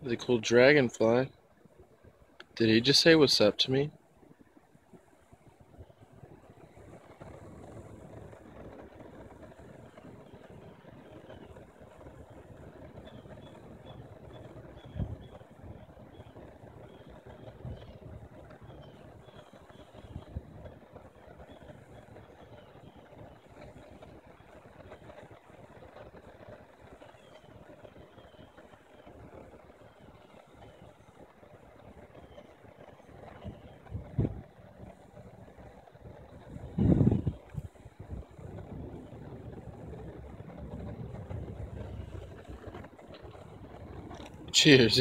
The cool dragonfly. Did he just say what's up to me? Cheers.